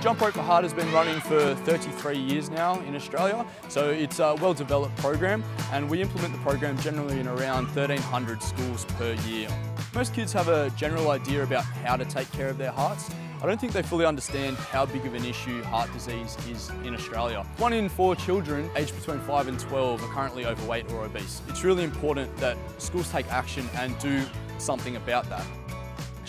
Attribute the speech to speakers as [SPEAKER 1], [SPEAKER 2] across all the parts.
[SPEAKER 1] Jump Rope for Heart has been running for 33 years now in Australia, so it's a well-developed program and we implement the program generally in around 1,300 schools per year. Most kids have a general idea about how to take care of their hearts. I don't think they fully understand how big of an issue heart disease is in Australia. One in four children aged between 5 and 12 are currently overweight or obese. It's really important that schools take action and do something about that.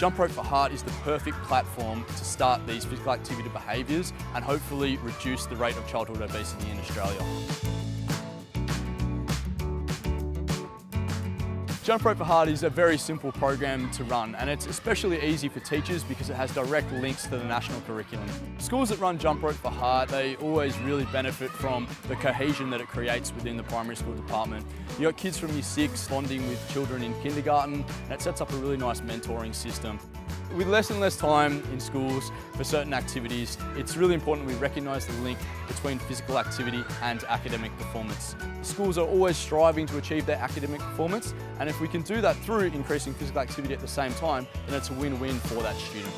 [SPEAKER 1] Jump Rope for Heart is the perfect platform to start these physical activity behaviours and hopefully reduce the rate of childhood obesity in Australia. Jump Rope for Heart is a very simple program to run and it's especially easy for teachers because it has direct links to the national curriculum. Schools that run Jump Rope for Heart, they always really benefit from the cohesion that it creates within the primary school department. You've got kids from year six bonding with children in kindergarten and it sets up a really nice mentoring system. With less and less time in schools for certain activities, it's really important we recognise the link between physical activity and academic performance. Schools are always striving to achieve their academic performance, and if we can do that through increasing physical activity at the same time, then it's a win-win for that student.